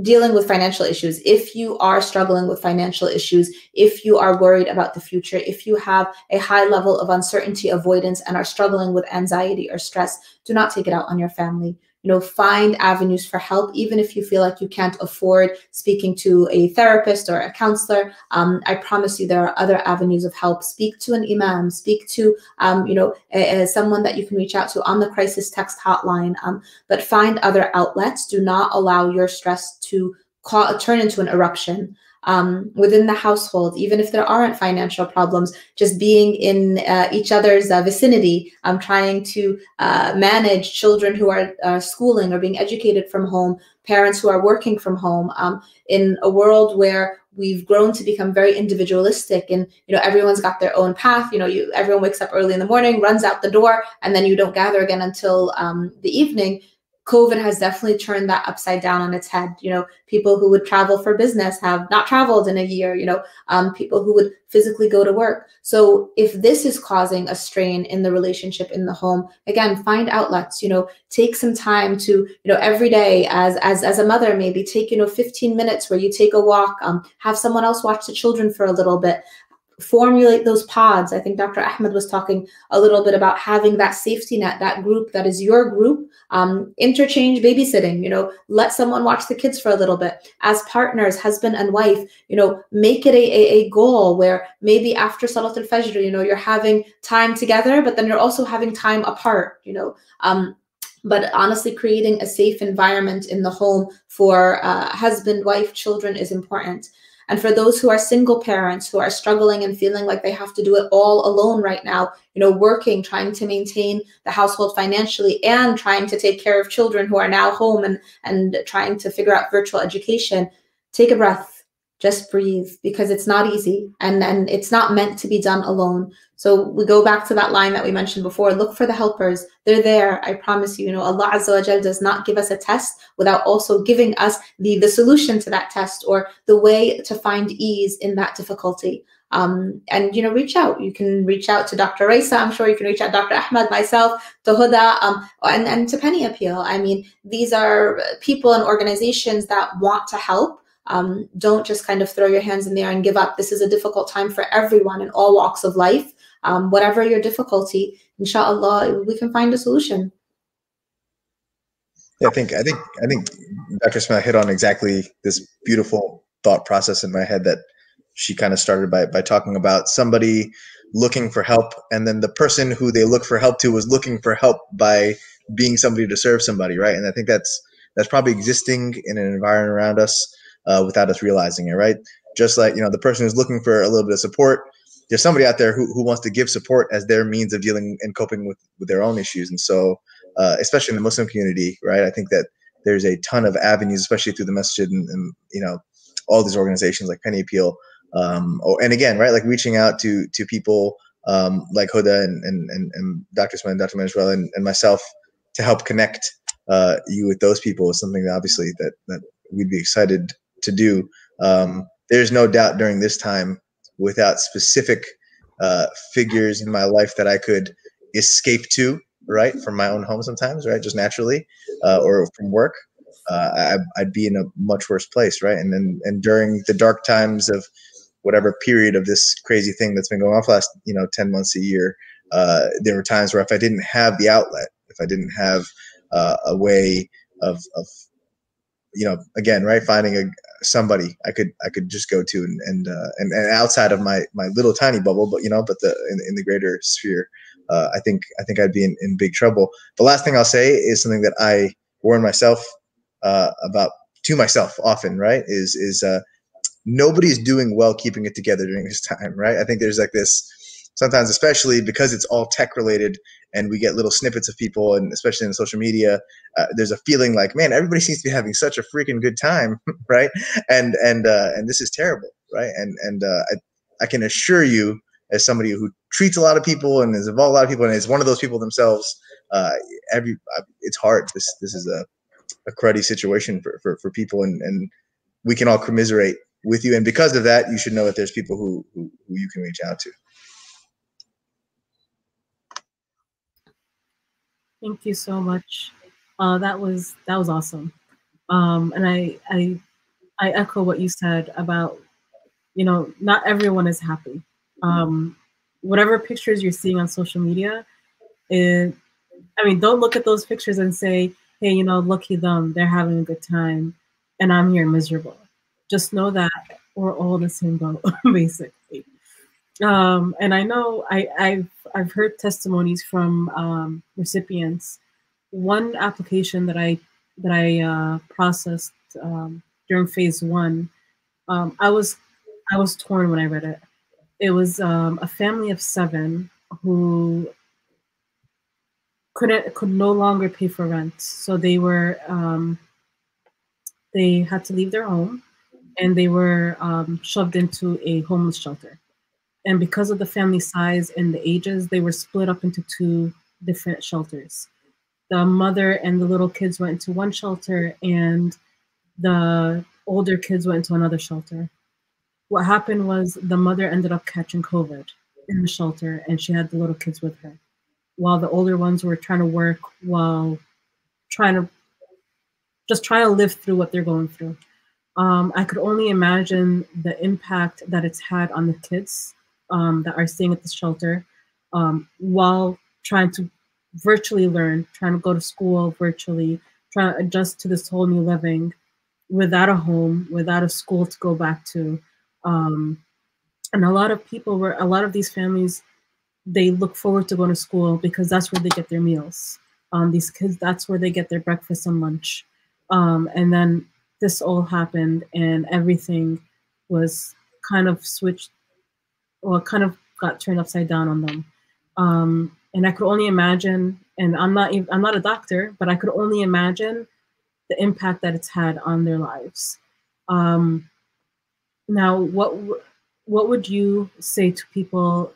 dealing with financial issues, if you are struggling with financial issues, if you are worried about the future, if you have a high level of uncertainty avoidance and are struggling with anxiety or stress, do not take it out on your family you know find avenues for help even if you feel like you can't afford speaking to a therapist or a counselor. Um, i promise you there are other avenues of help. Speak to an imam speak to um, you know a, a, someone that you can reach out to on the crisis text hotline. Um, but find other outlets. Do not allow your stress to call, turn into an eruption um, within the household, even if there aren't financial problems, just being in uh, each other's uh, vicinity, um, trying to uh, manage children who are uh, schooling or being educated from home, parents who are working from home, um, in a world where we've grown to become very individualistic and you know everyone's got their own path. You know you everyone wakes up early in the morning runs out the door and then you don't gather again until um, the evening COVID has definitely turned that upside down on its head. You know, people who would travel for business have not traveled in a year, you know, um, people who would physically go to work. So if this is causing a strain in the relationship in the home, again, find outlets, you know, take some time to, you know, every day as, as, as a mother, maybe take, you know, 15 minutes where you take a walk, um, have someone else watch the children for a little bit, formulate those pods. I think Dr. Ahmad was talking a little bit about having that safety net, that group that is your group. Um, interchange babysitting, you know, let someone watch the kids for a little bit. As partners, husband and wife, you know, make it a, a, a goal where maybe after Salat al-Fajr, you know, you're having time together, but then you're also having time apart, you know. Um, but honestly creating a safe environment in the home for uh, husband wife children is important and for those who are single parents who are struggling and feeling like they have to do it all alone right now, you know, working, trying to maintain the household financially and trying to take care of children who are now home and, and trying to figure out virtual education, take a breath just breathe because it's not easy and and it's not meant to be done alone. So we go back to that line that we mentioned before look for the helpers. They're there i promise you. You know allah azza wa does not give us a test without also giving us the the solution to that test or the way to find ease in that difficulty. Um, and you know reach out. You can reach out to dr raisa i'm sure. You can reach out dr ahmad myself to huda um, and, and to penny appeal. I mean these are people and organizations that want to help um, don't just kind of throw your hands in the air and give up. This is a difficult time for everyone in all walks of life. Um, whatever your difficulty, inshallah, we can find a solution. Yeah, I think I think I think Dr. Ismail hit on exactly this beautiful thought process in my head that she kind of started by by talking about somebody looking for help, and then the person who they look for help to was looking for help by being somebody to serve somebody, right? And I think that's that's probably existing in an environment around us uh, without us realizing it, right? Just like, you know, the person who's looking for a little bit of support, there's somebody out there who, who wants to give support as their means of dealing and coping with, with their own issues. And so, uh, especially in the Muslim community, right? I think that there's a ton of avenues, especially through the masjid and, and you know, all these organizations like Penny Appeal. Um, oh, and again, right, like reaching out to to people um, like Huda and, and, and, and Dr. Ismail, Dr. Manejwala, and, and myself to help connect uh, you with those people is something that obviously that, that we'd be excited to do. Um, there's no doubt during this time, without specific uh, figures in my life that I could escape to, right, from my own home sometimes, right, just naturally, uh, or from work, uh, I, would be in a much worse place, right? And then and during the dark times of whatever period of this crazy thing that's been going on for last, you know, ten months a year, uh, there were times where if I didn't have the outlet, if I didn't have uh, a way of of you know again right finding a somebody I could I could just go to and and uh, and, and outside of my my little tiny bubble, but you know, but the in, in the greater sphere, uh, I think I think I'd be in, in big trouble. The last thing I'll say is something that I warn myself uh, about to myself often. Right? Is is uh, nobody's doing well keeping it together during this time. Right? I think there's like this sometimes, especially because it's all tech related and we get little snippets of people and especially in social media uh, there's a feeling like man everybody seems to be having such a freaking good time right? And and uh, and this is terrible right? And and uh, I, I can assure you as somebody who treats a lot of people and is involved a lot of people and is one of those people themselves uh, every uh, it's hard. This this is a a cruddy situation for, for, for people and, and we can all commiserate with you. And because of that you should know that there's people who, who, who you can reach out to Thank you so much. Uh, that was that was awesome. Um, and I I I echo what you said about you know not everyone is happy. Um, whatever pictures you're seeing on social media, it, I mean, don't look at those pictures and say, hey, you know, lucky them, they're having a good time, and I'm here miserable. Just know that we're all the same boat, basically. Um, and I know I, I've I've heard testimonies from um, recipients. One application that I that I uh, processed um, during phase one, um, I was I was torn when I read it. It was um, a family of seven who couldn't could no longer pay for rent, so they were um, they had to leave their home, and they were um, shoved into a homeless shelter and because of the family size and the ages, they were split up into two different shelters. The mother and the little kids went to one shelter, and the older kids went to another shelter. What happened was the mother ended up catching COVID in the shelter, and she had the little kids with her, while the older ones were trying to work while trying to just try to live through what they're going through. Um, I could only imagine the impact that it's had on the kids um, that are staying at the shelter um, while trying to virtually learn, trying to go to school virtually, trying to adjust to this whole new living without a home, without a school to go back to. Um, and a lot of people were, a lot of these families, they look forward to going to school because that's where they get their meals. Um, these kids, that's where they get their breakfast and lunch. Um, and then this all happened and everything was kind of switched well, kind of got turned upside down on them. Um, and I could only imagine, and I'm not even, I'm not a doctor, but I could only imagine the impact that it's had on their lives. Um, now, what what would you say to people?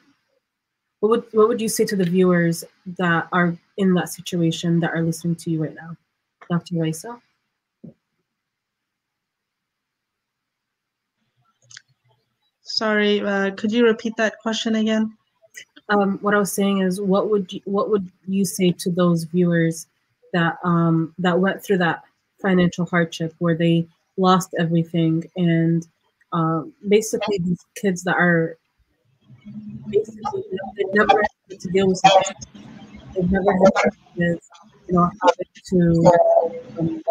What would what would you say to the viewers that are in that situation that are listening to you right now, Dr. Raisa? Sorry, uh, could you repeat that question again? Um, what I was saying is, what would you, what would you say to those viewers that um, that went through that financial hardship where they lost everything and uh, basically these kids that are basically they never had to deal with. They've never had to, you know, to um,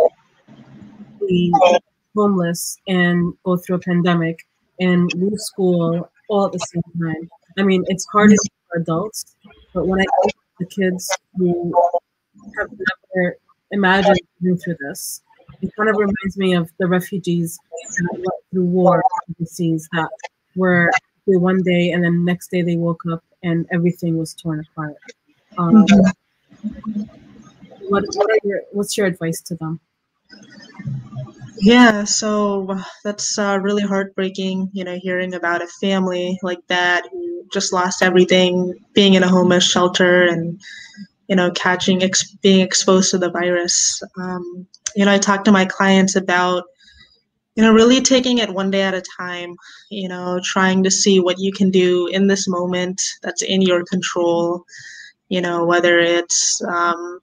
be homeless and go through a pandemic and lose school all at the same time. I mean, it's harder for adults, but when I think the kids who have never imagined going through this, it kind of reminds me of the refugees through war overseas that were one day and then next day they woke up and everything was torn apart. Um, what, what your, what's your advice to them? Yeah, so that's uh, really heartbreaking, you know, hearing about a family like that who just lost everything, being in a homeless shelter and, you know, catching, ex- being exposed to the virus. Um, you know, I talk to my clients about, you know, really taking it one day at a time, you know, trying to see what you can do in this moment that's in your control, you know, whether it's, um,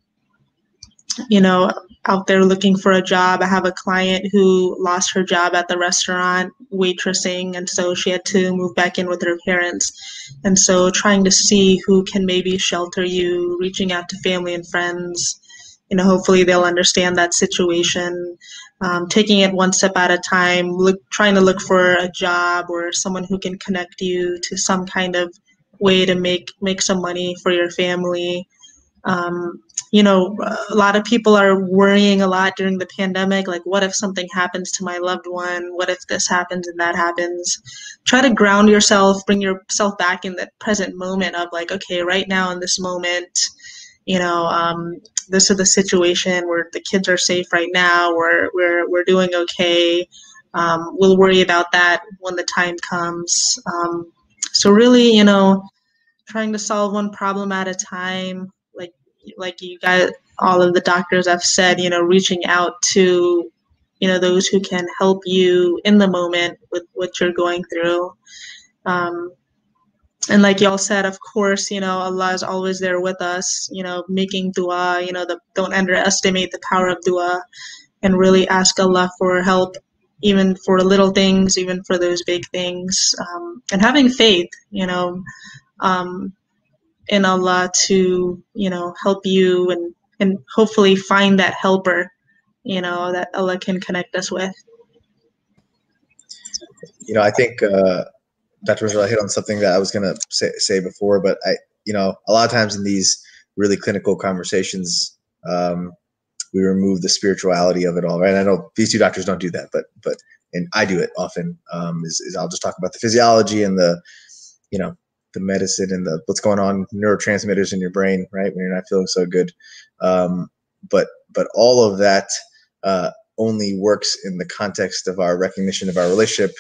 you know, out there looking for a job. I have a client who lost her job at the restaurant waitressing, and so she had to move back in with her parents. And so, trying to see who can maybe shelter you, reaching out to family and friends, you know, hopefully they'll understand that situation. Um, taking it one step at a time, look, trying to look for a job or someone who can connect you to some kind of way to make make some money for your family. Um, you know, a lot of people are worrying a lot during the pandemic. Like, what if something happens to my loved one? What if this happens and that happens? Try to ground yourself, bring yourself back in the present moment of like, okay, right now in this moment, you know, um, this is the situation where the kids are safe right now. We're we're we're doing okay. Um, we'll worry about that when the time comes. Um, so really, you know, trying to solve one problem at a time like you guys all of the doctors have said you know reaching out to you know those who can help you in the moment with what you're going through. Um, and like y'all said of course you know allah is always there with us you know making dua you know the, don't underestimate the power of dua and really ask allah for help even for little things even for those big things um, and having faith you know. Um, in Allah to you know help you and and hopefully find that helper you know that Allah can connect us with. You know, I think uh, Dr. Raisa hit on something that I was going to say, say before, but I, you know, a lot of times in these really clinical conversations, um, we remove the spirituality of it all, right? I know these two doctors don't do that, but but and I do it often. Um, is, is I'll just talk about the physiology and the, you know, the medicine and the what's going on neurotransmitters in your brain right when you're not feeling so good. Um, but but all of that uh, only works in the context of our recognition of our relationship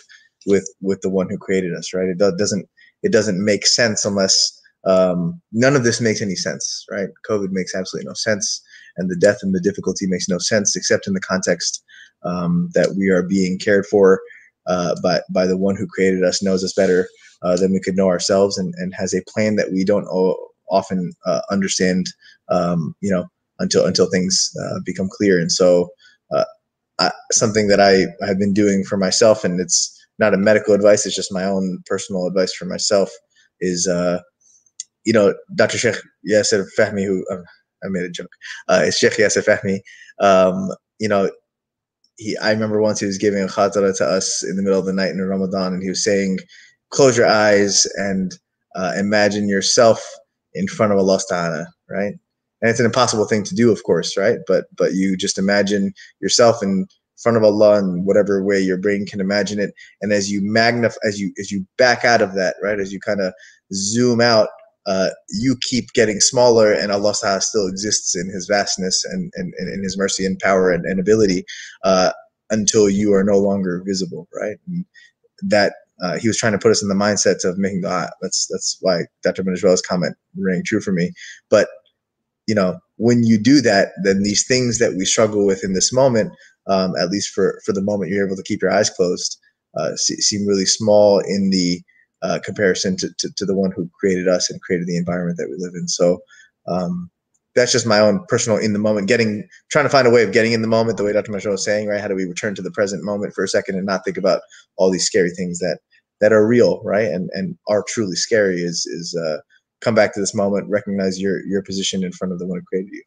with with the one who created us right? It doesn't it doesn't make sense unless um, none of this makes any sense right? Covid makes absolutely no sense and the death and the difficulty makes no sense except in the context um, that we are being cared for uh, by by the one who created us knows us better uh, than we could know ourselves and, and has a plan that we don't often uh, understand um, you know until until things uh, become clear and so uh, I, something that I have been doing for myself and it's not a medical advice it's just my own personal advice for myself is you know Dr. Sheikh Yasser Fahmy who um, I made a joke uh, it's Sheikh Yasser Fahmy um, you know he, I remember once he was giving a khatara to us in the middle of the night in Ramadan, and he was saying, close your eyes and uh, imagine yourself in front of Allah Ta'ala, right? And it's an impossible thing to do, of course, right? But but you just imagine yourself in front of Allah in whatever way your brain can imagine it. And as you magnify, as you as you back out of that, right? As you kind of zoom out, uh, you keep getting smaller, and Allah Ta'ala still exists in His vastness and and, and in His mercy and power and, and ability uh, until you are no longer visible, right? And that uh, he was trying to put us in the mindset of making dua. That's that's why Dr. Manejwala's comment rang true for me. But you know, when you do that, then these things that we struggle with in this moment, um, at least for for the moment, you're able to keep your eyes closed, uh, seem really small in the uh, comparison to, to, to the one who created us and created the environment that we live in. So. Um, that's just my own personal in the moment getting trying to find a way of getting in the moment the way dr Major was saying right how do we return to the present moment for a second and not think about all these scary things that that are real, right? And and are truly scary is is uh, come back to this moment, recognize your your position in front of the one who created you.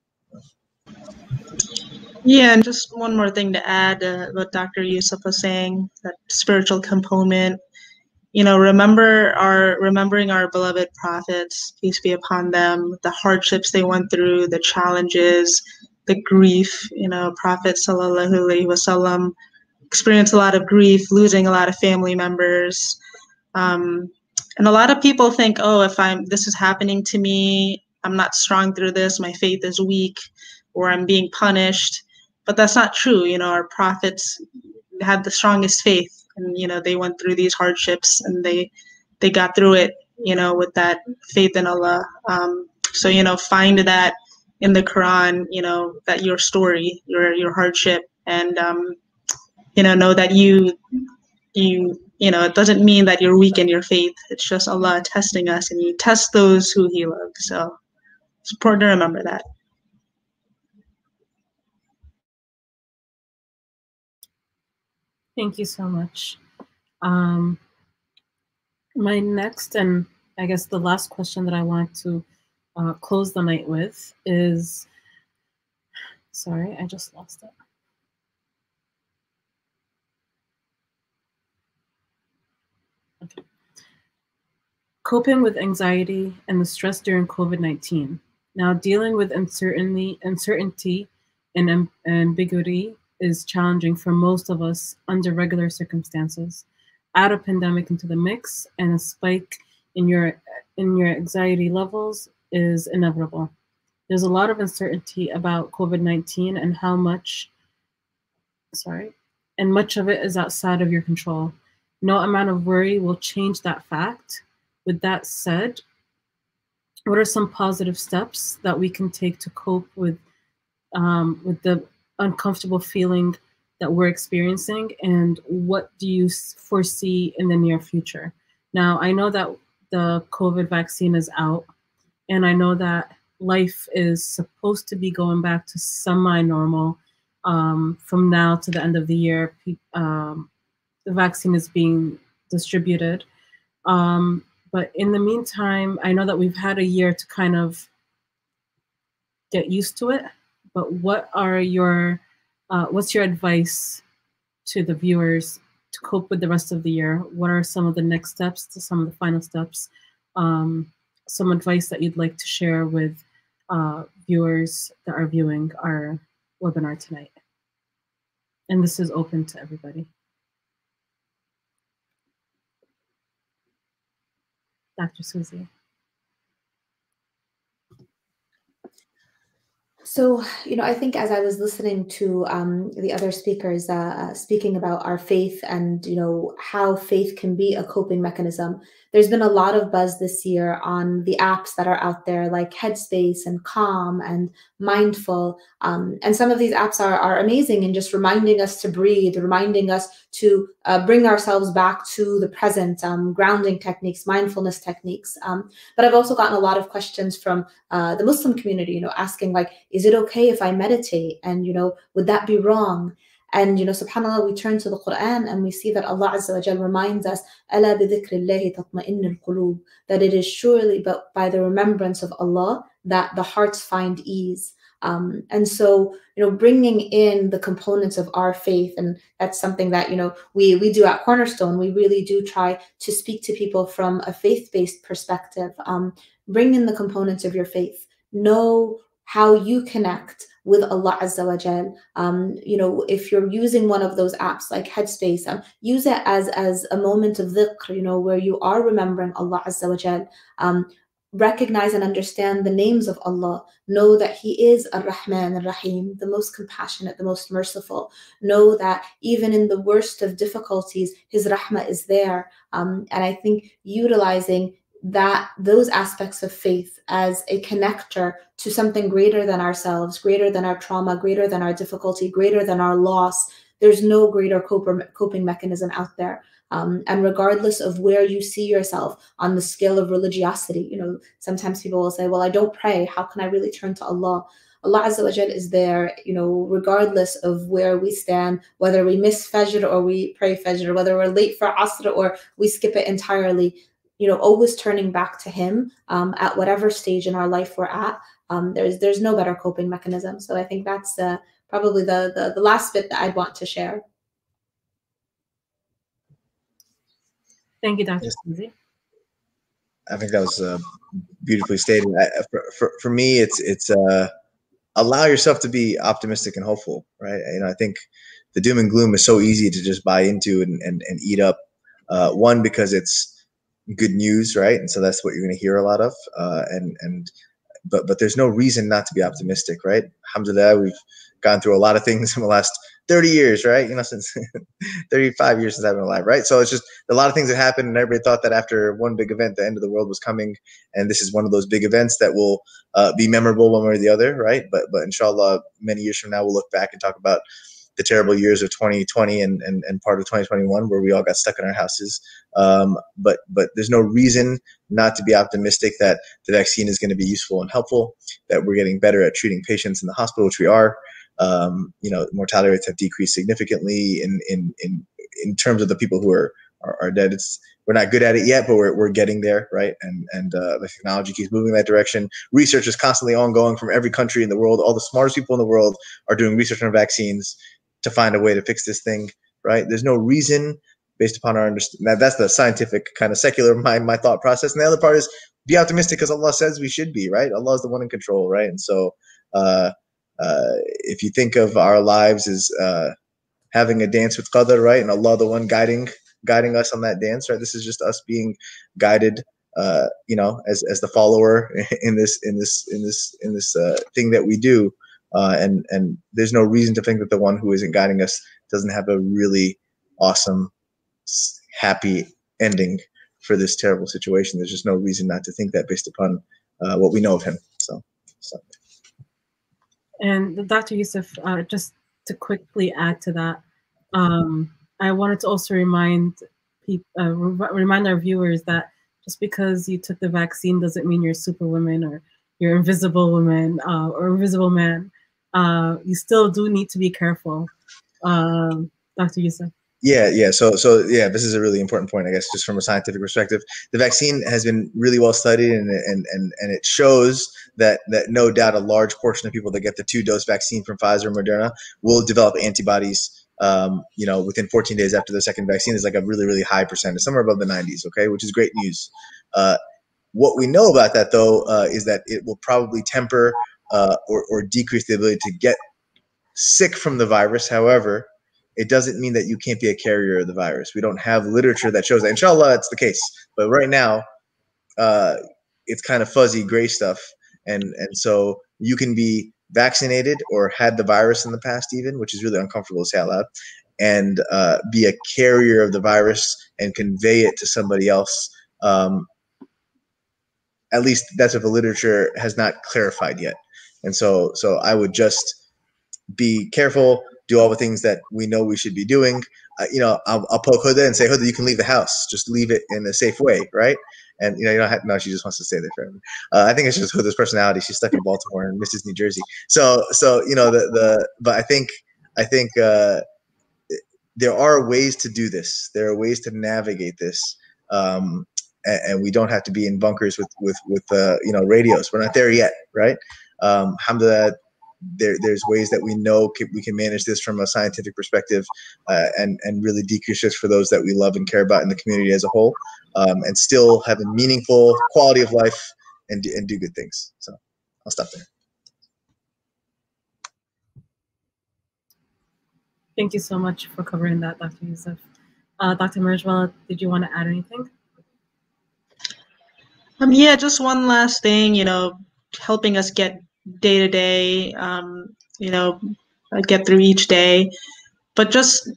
Yeah, and just one more thing to add uh, what Dr. Yousaf was saying, that spiritual component. You know, remember our remembering our beloved prophets, peace be upon them, the hardships they went through, the challenges, the grief. You know, Prophet Sallallahu Alaihi Wasallam experienced a lot of grief, losing a lot of family members, um, and a lot of people think, oh, if I'm this is happening to me, I'm not strong through this, my faith is weak, or I'm being punished. But that's not true. You know, our prophets had the strongest faith, and you know they went through these hardships, and they they got through it. You know, with that faith in Allah. Um, so you know, find that in the Quran. You know that your story, your your hardship, and um, you know know that you you you know, it doesn't mean that you're weak in your faith. It's just Allah testing us, and He tests those who He loves. So it's important to remember that. Thank you so much. Um, my next and I guess the last question that I want to uh, close the night with is Sorry, I just lost it. Coping with anxiety and the stress during COVID 19. Now, dealing with uncertainty, uncertainty and ambiguity is challenging for most of us under regular circumstances. Add a pandemic into the mix, and a spike in your in your anxiety levels is inevitable. There's a lot of uncertainty about COVID-19 and how much sorry, and much of it is outside of your control. No amount of worry will change that fact. With that said, what are some positive steps that we can take to cope with um, with the uncomfortable feeling that we're experiencing and what do you foresee in the near future? Now i know that the covid vaccine is out and i know that life is supposed to be going back to semi-normal um, from now to the end of the year um, the vaccine is being distributed. Um, but in the meantime i know that we've had a year to kind of get used to it but what are your uh, what's your advice to the viewers to cope with the rest of the year? What are some of the next steps to some of the final steps? Um, some advice that you'd like to share with uh, viewers that are viewing our webinar tonight. And this is open to everybody. Dr. Suzy. So, you know, I think as I was listening to um, the other speakers uh, uh, speaking about our faith and, you know, how faith can be a coping mechanism, there's been a lot of buzz this year on the apps that are out there like Headspace and Calm and Mindful. Um, and some of these apps are, are amazing in just reminding us to breathe, reminding us to uh, bring ourselves back to the present, um, grounding techniques, mindfulness techniques. Um, but I've also gotten a lot of questions from uh, the Muslim community, you know, asking like, is it okay if I meditate? And, you know, would that be wrong? And you know, subhanAllah, we turn to the Quran and we see that Allah Azza wa Jal reminds us, أَلَا بِذِكْرِ اللَّهِ تَطْمَئِنُّ الْقُلُوبِ That it is surely but by the remembrance of Allah that the hearts find ease. Um, and so, you know, bringing in the components of our faith, and that's something that you know we we do at Cornerstone. We really do try to speak to people from a faith-based perspective. Um, bring in the components of your faith. Know how you connect with Allah Azza wa Jal. Um, you know, if you're using one of those apps like Headspace, um, use it as as a moment of dhikr, you know, where you are remembering Allah Azza wa Jal. Um, recognize and understand the names of Allah. Know that He is Ar-Rahman Ar-Rahim, the most compassionate, the most merciful. Know that even in the worst of difficulties, His Rahmah is there. Um, and I think utilizing that those aspects of faith as a connector to something greater than ourselves, greater than our trauma, greater than our difficulty, greater than our loss. There's no greater coping mechanism out there. Um, and regardless of where you see yourself on the scale of religiosity, you know, sometimes people will say, well, I don't pray. How can I really turn to Allah? Allah Azza wa Jal is there, you know, regardless of where we stand, whether we miss Fajr or we pray Fajr, whether we're late for Asr or we skip it entirely you know always turning back to him um, at whatever stage in our life we're at um, there's there's no better coping mechanism so i think that's uh, probably the, the the last bit that i'd want to share thank you dr yes. i think that was uh, beautifully stated I, for, for, for me it's it's uh, allow yourself to be optimistic and hopeful right you know i think the doom and gloom is so easy to just buy into and, and, and eat up uh, one because it's good news, right? And so that's what you're going to hear a lot of. Uh, and and but but there's no reason not to be optimistic, right? Alhamdulillah, we've gone through a lot of things in the last 30 years, right? You know, since 35 years since I've been alive, right? So it's just a lot of things that happened, and everybody thought that after one big event, the end of the world was coming, and this is one of those big events that will uh, be memorable one way or the other, right? But but inshallah, many years from now, we'll look back and talk about the terrible years of 2020 and, and, and part of 2021 where we all got stuck in our houses. Um, but but there's no reason not to be optimistic that the vaccine is going to be useful and helpful. That we're getting better at treating patients in the hospital, which we are. Um, you know, mortality rates have decreased significantly in in in in terms of the people who are are, are dead. It's we're not good at it yet, but we're, we're getting there, right? And and uh, the technology keeps moving that direction. Research is constantly ongoing from every country in the world. All the smartest people in the world are doing research on vaccines to find a way to fix this thing, right? There's no reason based upon our understanding. That's the scientific kind of secular mind, my thought process. And the other part is be optimistic because Allah says we should be, right? Allah is the one in control, right? And so uh, uh, if you think of our lives as uh, having a dance with Qadr, right? And Allah the one guiding guiding us on that dance, right? This is just us being guided, uh, you know, as, as the follower in this in this in this in this uh, thing that we do. Uh, and and there's no reason to think that the one who isn't guiding us doesn't have a really awesome, happy ending for this terrible situation. There's just no reason not to think that based upon what we know of him. So, so. And Dr. Yousaf, uh, just to quickly add to that, um, I wanted to also remind people, uh, re- remind our viewers that just because you took the vaccine doesn't mean you're superwoman or you're invisible woman uh, or invisible man. Uh, you still do need to be careful, um, Dr. Yousaf. Yeah, yeah. So, so yeah, this is a really important point, I guess, just from a scientific perspective. The vaccine has been really well studied, and and and and it shows that that no doubt a large portion of people that get the two dose vaccine from Pfizer and Moderna will develop antibodies um, you know, within 14 days after the second vaccine is like a really, really high percentage, somewhere above the 90s, okay, which is great news. Uh, what we know about that, though, uh, is that it will probably temper uh, or, or decrease the ability to get sick from the virus. However, it doesn't mean that you can't be a carrier of the virus. We don't have literature that shows that. Inshallah, it's the case. But right now, uh, it's kind of fuzzy gray stuff. And, and so you can be vaccinated or had the virus in the past, even, which is really uncomfortable to say out loud, and uh, be a carrier of the virus and convey it to somebody else. Um, at least that's what the literature has not clarified yet. And so, so I would just be careful, do all the things that we know we should be doing. Uh, you know, I'll, I'll poke Huda and say, Huda, you can leave the house. Just leave it in a safe way, right? and you know you don't have no she just wants to stay there forever uh, i think it's just this personality she's stuck in baltimore and misses new jersey so so you know the the but i think i think uh there are ways to do this there are ways to navigate this um and, we don't have to be in bunkers with with with uh you know radios we're not there yet right um alhamdulillah there, there's ways that we know can, we can manage this from a scientific perspective uh, and, and really decrease risk for those that we love and care about in the community as a whole um, and still have a meaningful quality of life and do, and do good things. So I'll stop there. Thank you so much for covering that, Dr. Yousaf. Uh, Dr. Manejwala, did you want to add anything? Um, yeah, just one last thing, you know, helping us get day to day, um, you know, get through each day, but just,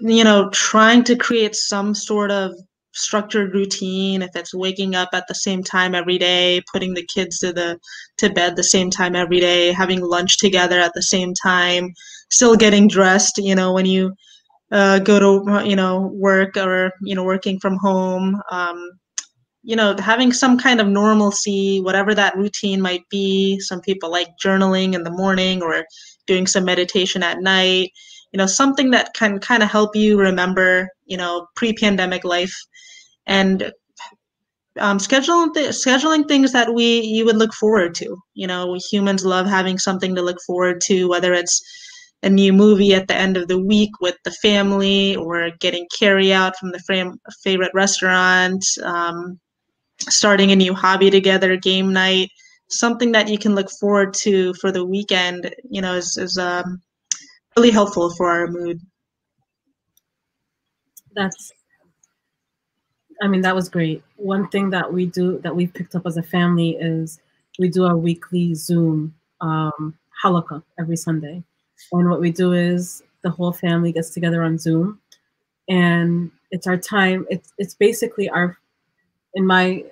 you know, trying to create some sort of structured routine if it's waking up at the same time every day putting the kids to the to bed the same time every day having lunch together at the same time still getting dressed you know when you uh, go to you know work or you know working from home um, you know having some kind of normalcy whatever that routine might be some people like journaling in the morning or doing some meditation at night you know something that can kind of help you remember you know pre-pandemic life and um, scheduling th- scheduling things that we you would look forward to. You know, humans love having something to look forward to, whether it's a new movie at the end of the week with the family, or getting carry out from the fam- favorite restaurant, um, starting a new hobby together, game night, something that you can look forward to for the weekend. You know, is is um, really helpful for our mood. That's I mean, that was great. One thing that we do that we've picked up as a family is we do our weekly Zoom um, halaqa every Sunday. And what we do is the whole family gets together on Zoom, and it's our time. It's it's basically our in my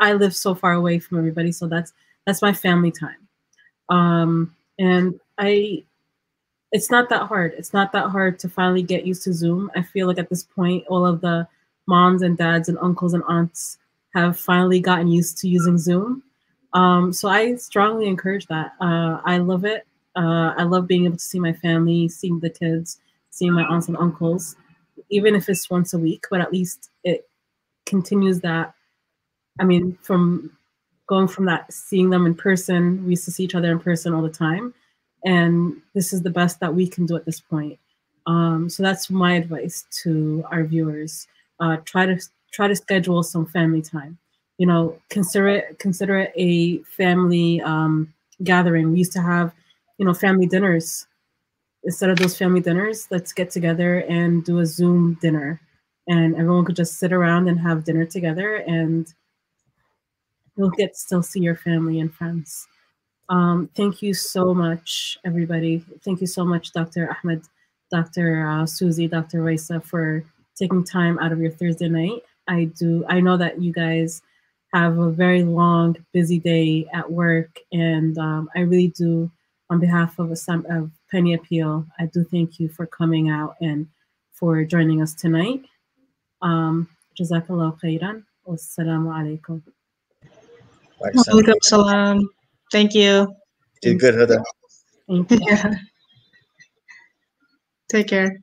I live so far away from everybody, so that's that's my family time. Um, and I it's not that hard. It's not that hard to finally get used to Zoom. I feel like at this point, all of the moms and dads and uncles and aunts have finally gotten used to using Zoom. Um, so I strongly encourage that. Uh, I love it. Uh, I love being able to see my family, seeing the kids, seeing my aunts and uncles, even if it's once a week. But at least it continues that. I mean, from going from that seeing them in person, we used to see each other in person all the time, and this is the best that we can do at this point. Um, so that's my advice to our viewers. Uh, try to try to schedule some family time. You know, consider it consider it a family um, gathering. We used to have, you know, family dinners. Instead of those family dinners, let's get together and do a Zoom dinner, and everyone could just sit around and have dinner together, and you'll get still see your family and friends. Um, thank you so much, everybody. Thank you so much, Dr. Ahmad, Dr. Uh, Suzy, Dr. Raisa, for taking time out of your Thursday night. I do. I know that you guys have a very long, busy day at work, and um, I really do, on behalf of, of Penny Appeal, I do thank you for coming out and for joining us tonight. Um, Jazakallah khairan. Wassalamu alaikum. Walaikum salam. Thank you. Did good, Huda. Yeah. Take care.